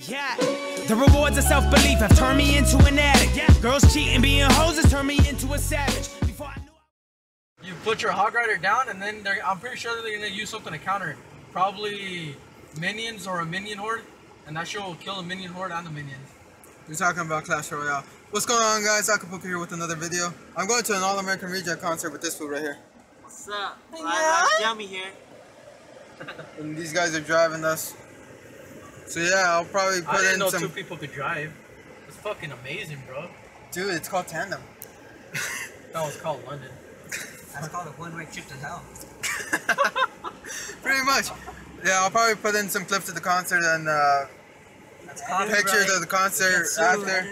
Yeah, the rewards of self belief have turned me into an addict. Yeah, girls cheating, being hoes has turned me into a savage. Before I knew You put your hog rider down, and then they're, I'm pretty sure they're gonna use something to counter it. Probably minions or a minion horde, and that shit will kill the minion horde and the minions. We're talking about Clash Royale. What's going on guys? Igopoker here with another video. I'm going to an All-American Reject concert with this food right here. What's up? Live Yummy here. And these guys are driving us. So yeah, I'll probably put I put didn't in know some... two people could drive. It's fucking amazing, bro. Dude, it's called Tandem. That was called London. That's called a one-way trip to hell. Pretty much. Yeah, I'll probably put in some clips of the concert and uh, That's pictures of the concert Get after.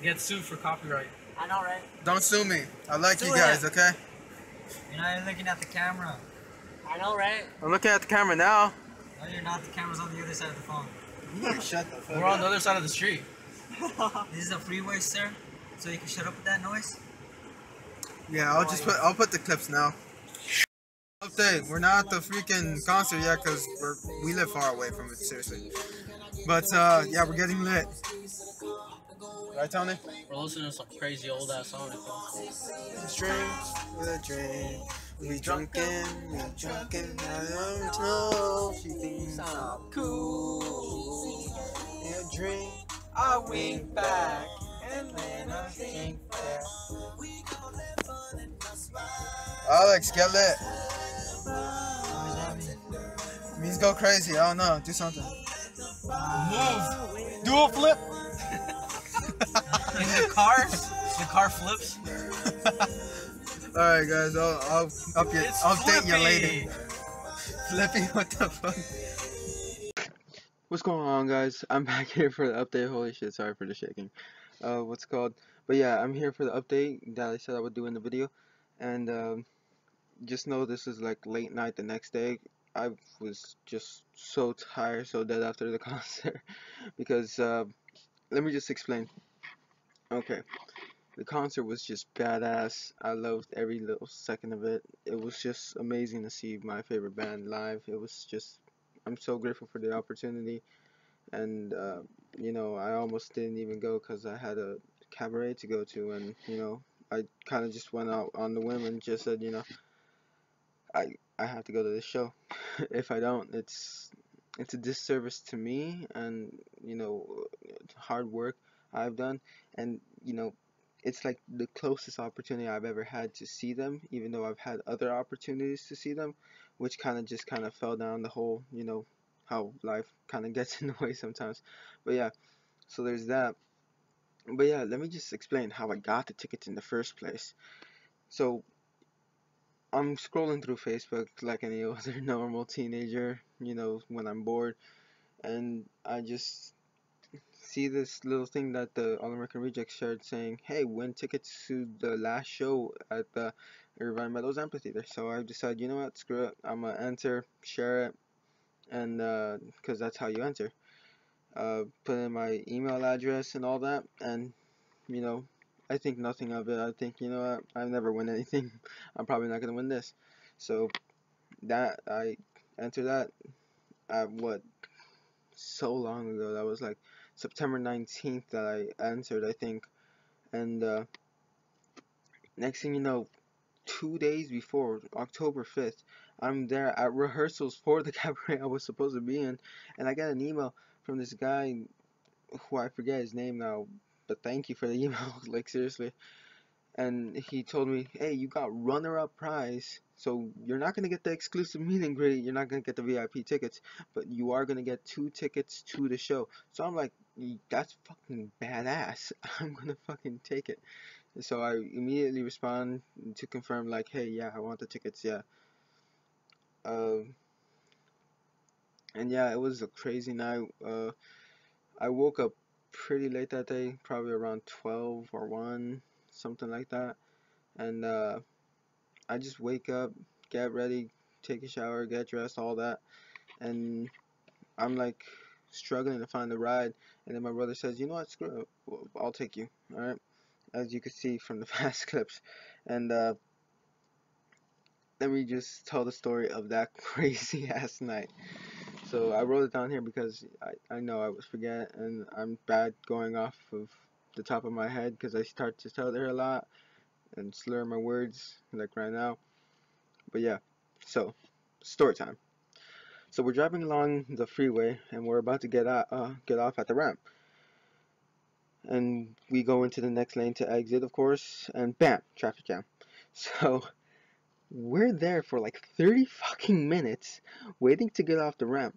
Get sued for copyright. I know, right? Don't sue me. I like you guys, him. okay? You're not even looking at the camera. I know, right? I'm looking at the camera now. No, you're not. The camera's on the other side of the phone. Shut the fuck We're on the other side of the street. This is a freeway, sir. So you can shut up with that noise. Yeah, I'll just put I'll put the clips now. Update: We're not at the freaking concert yet because we're we live far away from it. Seriously, but uh, yeah, we're getting lit. Right, Tony? We're listening to some crazy old ass song. Strings with a drink. We drunken, we drunken. I don't know. She thinks I'm cool. In a drink, I wink back, and then I think back. Alex, get lit. Means go crazy. I don't know. Do something. Move! Do a flip. In the car, the car flips. All right, guys. I'll I'll update It's update you flippy. later. Flippy, what the fuck? What's going on, guys? I'm back here for the update. Holy shit! Sorry for the shaking. Uh, what's called? But yeah, I'm here for the update that I said I would do in the video, and um, just know this is like late night the next day. I was just so tired, so dead after the concert because uh, let me just explain. Okay, the concert was just badass. I loved every little second of it. It was just amazing to see my favorite band live. It was just, I'm so grateful for the opportunity. And, uh, you know, I almost didn't even go because I had a cabaret to go to. And, you know, I kind of just went out on the whim and just said, you know, I, I have to go to this show. if I don't, it's, it's a disservice to me and, you know, hard work I've done. And, you know, it's like the closest opportunity I've ever had to see them, even though I've had other opportunities to see them, which kind of just kind of fell down the whole, you know, how life kind of gets in the way sometimes. But yeah, so there's that. But yeah, let me just explain how I got the tickets in the first place. So I'm scrolling through Facebook like any other normal teenager, you know, when I'm bored, and I just see this little thing that the All American Rejects shared saying, "Hey, win tickets to the last show at the Irvine Meadows Amphitheater." So I decided, you know what, screw it, I'm gonna enter, share it, and uh 'cause that's how you enter. Uh, put in my email address and all that, and you know, I think nothing of it. I think, you know what, I never won anything. I'm probably not gonna win this. So that I entered that at what so long ago. That was like September 19th that I answered, I think. And uh, next thing you know, two days before, October 5th, I'm there at rehearsals for the cabaret I was supposed to be in. And I got an email from this guy who I forget his name now, but thank you for the email, like seriously. And he told me, hey, you got runner up prize. So you're not gonna get the exclusive meet and greet, you're not gonna get the VIP tickets, but you are gonna get two tickets to the show. So I'm like, that's fucking badass. I'm gonna fucking take it. So I immediately respond to confirm like, hey, yeah, I want the tickets, yeah. Um, and yeah, it was a crazy night. Uh, I woke up pretty late that day, probably around 12 or 1, something like that. And uh, I just wake up, get ready, take a shower, get dressed, all that. And I'm like struggling to find a ride. And then my brother says, you know what, screw it, I'll take you, alright? As you can see from the past clips. And uh, let me just tell the story of that crazy ass night. So I wrote it down here because I, I know I was forget and I'm bad going off of the top of my head because I start to stutter a lot and slur my words like right now. But yeah, so story time. So we're driving along the freeway and we're about to get out, uh, get off at the ramp. And we go into the next lane to exit, of course, and bam, traffic jam. So we're there for like 30 fucking minutes waiting to get off the ramp.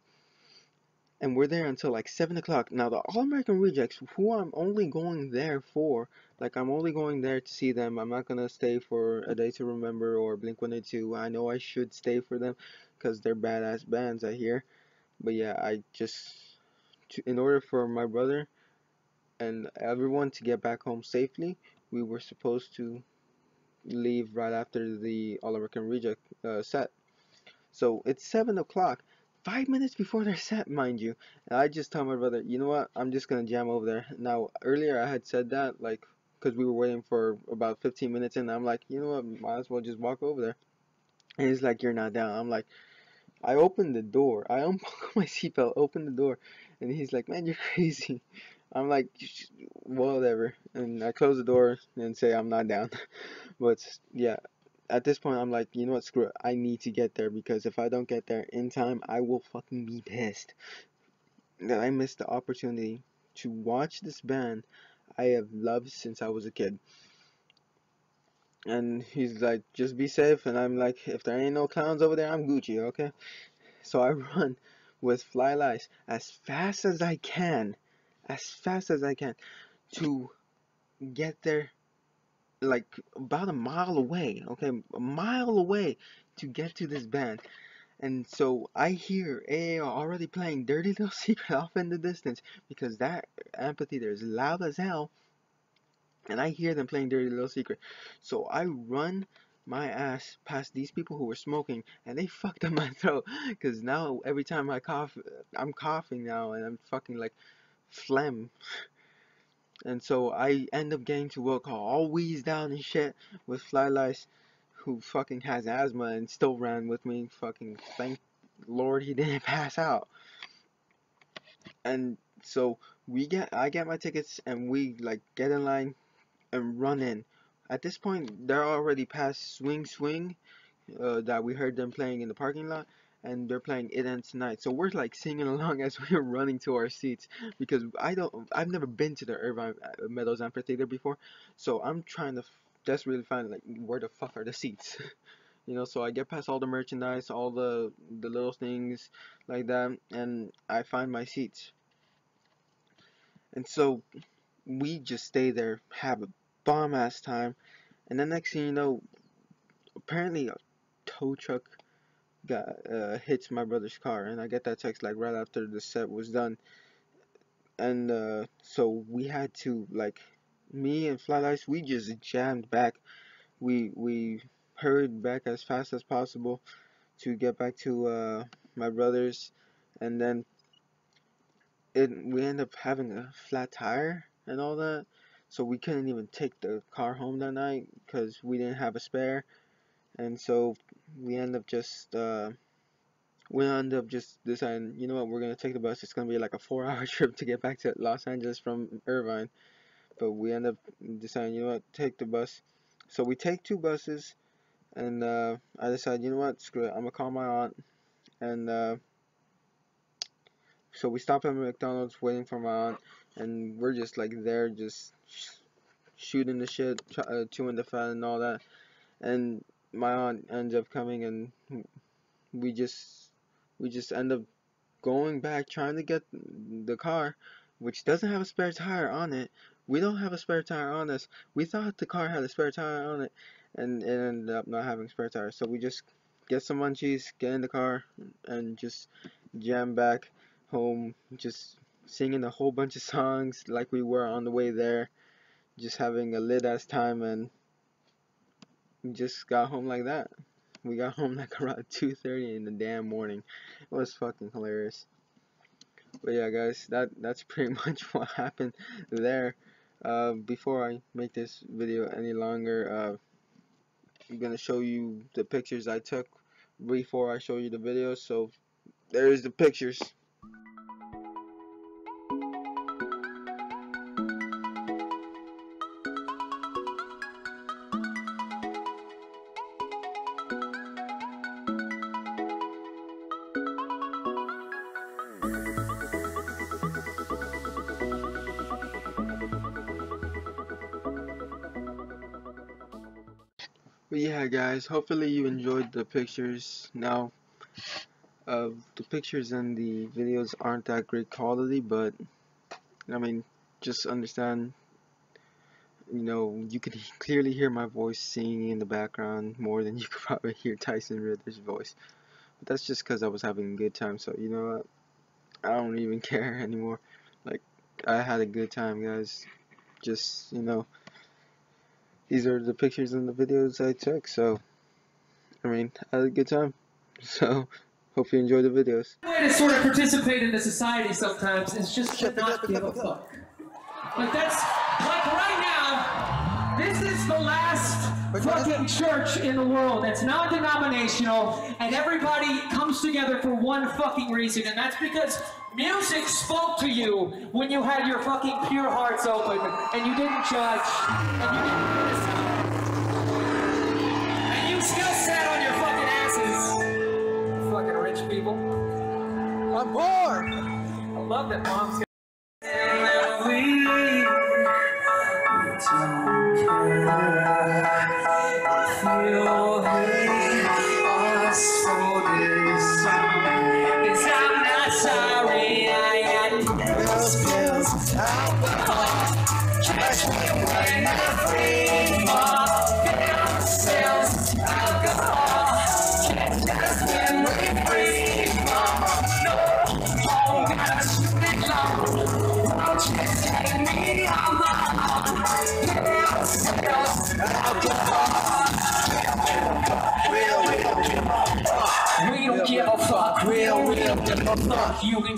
And we're there until like 7 o'clock. Now, the All American Rejects, who I'm only going there for, like, I'm only going there to see them. I'm not gonna stay for A Day to Remember or Blink 182. I know I should stay for them because they're badass bands, I hear. But yeah, I just, to, in order for my brother and everyone to get back home safely, we were supposed to leave right after the All American Reject uh, set. So it's 7 o'clock, 5 minutes before their set, mind you. And I just told my brother, you know what, I'm just gonna jam over there. Now, earlier I had said that, like, because we were waiting for about 15 minutes and I'm like, you know what, might as well just walk over there. And he's like, you're not down. I'm like, I opened the door. I unbuckled my seatbelt, opened the door, and he's like, man, you're crazy. I'm like, whatever. And I close the door and say I'm not down. but yeah, at this point, I'm like, you know what, screw it. I need to get there because if I don't get there in time, I will fucking be pissed that I missed the opportunity to watch this band I have loved since I was a kid. And he's like, just be safe. And I'm like, if there ain't no clowns over there, I'm Gucci, okay? So I run with Fly Lice as fast as I can, as fast as I can, to get there like about a mile away, okay? A mile away to get to this band. And so I hear AAR already playing Dirty Little Secret off in the distance because that amphitheater is loud as hell and I hear them playing Dirty Little Secret. So I run my ass past these people who were smoking, and they fucked up my throat. Cause now every time I cough, I'm coughing now, and I'm fucking like phlegm. And so I end up getting to work all wheezed down and shit with Fly who fucking has asthma and still ran with me. Fucking thank Lord he didn't pass out. And so we get, I get my tickets, and we like get in line and run in. At this point, they're already past Swing Swing uh, that we heard them playing in the parking lot, and they're playing It Ends Tonight. So we're like singing along as we're running to our seats because I don't, I've never been to the Irvine uh, Meadows Amphitheater before, so I'm trying to desperately find like where the fuck are the seats. you know so i get past all the merchandise all the the little things like that and i find my seats and so we just stay there have a bomb ass time. And then next thing you know, apparently a tow truck got uh, hits my brother's car, and I get that text like right after the set was done. And uh, so we had to like me and Fly Lice, we just jammed back. We we hurried back as fast as possible to get back to uh, my brother's, and then it we end up having a flat tire and all that so we couldn't even take the car home that night because we didn't have a spare and so we end up just uh, we end up just deciding you know what we're gonna take the bus. It's gonna be like a four hour trip to get back to Los Angeles from Irvine. But we end up deciding you know what take the bus. So we take two buses and uh, I decided you know what screw it I'm gonna call my aunt. And uh, so we stop at McDonald's waiting for my aunt and we're just like there just shooting the shit, uh, chewing the fat and all that. And my aunt ends up coming and we just we just end up going back trying to get the car which doesn't have a spare tire on it. We don't have a spare tire on us. We thought the car had a spare tire on it and it ended up not having spare tire. So we just get some munchies, get in the car and just jam back home just singing a whole bunch of songs like we were on the way there just having a lit ass time and we just got home like that. We got home like around 2.30 in the damn morning. It was fucking hilarious. But yeah guys, that that's pretty much what happened there. Uh, before I make this video any longer, uh, I'm gonna show you the pictures I took before I show you the video. So there's the pictures. But yeah, guys, hopefully you enjoyed the pictures. Now, uh, the pictures and the videos aren't that great quality, but I mean, just understand. You know, you could clearly hear my voice singing in the background more than you could probably hear Tyson Ritter's voice. But that's just because I was having a good time. So you know what? I don't even care anymore. Like, I had a good time, guys. Just you know these are the pictures and the videos I took, so I mean, I had a good time. So, hope you enjoy the videos. The way to sort of participate in the society sometimes is just to not give a fuck. Like that's like right now, this is the last fucking church in the world that's non-denominational and everybody comes together for one fucking reason, and that's because music spoke to you when you had your fucking pure hearts open and you didn't judge and you didn't you still sat on your fucking asses. Fucking rich people. I'm bored. I love that mom's We don't give a fuck, real, we don't give a fuck. You can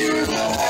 Cheers,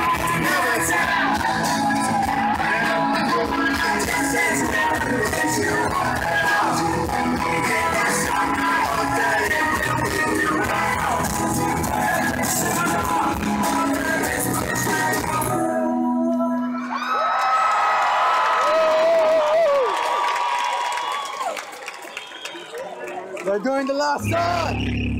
They're doing the last song.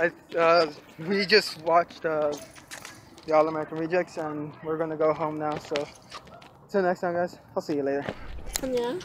I, uh, we just watched uh, the All American Rejects and we're gonna go home now. So, till next time, guys. I'll see you later. Yeah.